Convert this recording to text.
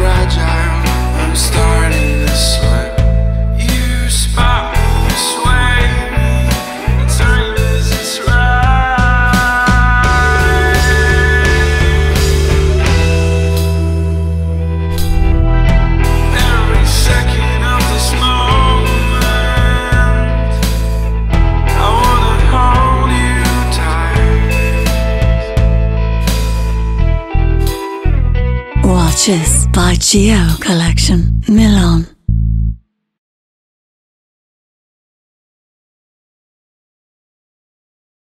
fragile Purchase by Geo Collection.